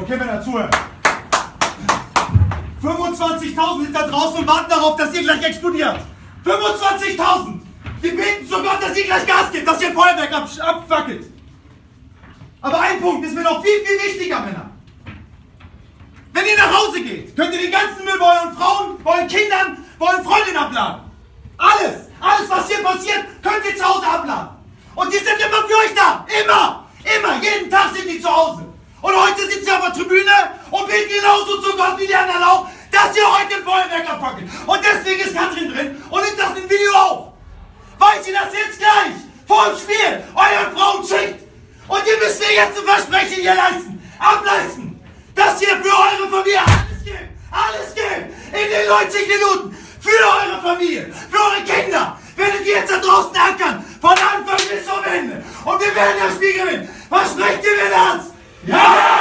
Okay, Männer, zuhören. 25.000 sind da draußen und warten darauf, dass ihr gleich explodiert. 25.000! Wir beten zu Gott, dass ihr gleich Gas gibt, dass ihr Feuerwerk ab abfackelt. Aber ein Punkt ist mir noch viel, viel wichtiger, Männer. Wenn ihr nach Hause geht, könnt ihr den ganzen Müll bei euren Frauen, bei euren Kindern, bei euren Freundinnen abladen. Alles, alles, was hier passiert, könnt ihr zu Hause abladen. Und die sind immer für euch da. Immer, immer, jeden Tag sind die zu Hause. Und heute sitzt ihr auf der Tribüne und beten genauso zu Gott wie die anderen auch, dass ihr heute ein Feuerwerk abfackelt. Und deswegen ist Katrin drin und nimmt das im Video auf. Weil sie das jetzt gleich vor dem Spiel euren Frauen schickt. Und ihr müsst mir jetzt ein Versprechen hier leisten, ableisten, dass ihr für eure Familie alles gebt, alles gebt, in den 90 Minuten, für eure Familie, für eure Kinder, werdet ihr jetzt da draußen ackern, von Anfang bis zum Ende. Und wir werden das Spiel gewinnen. Versprecht ihr mir das? Yeah!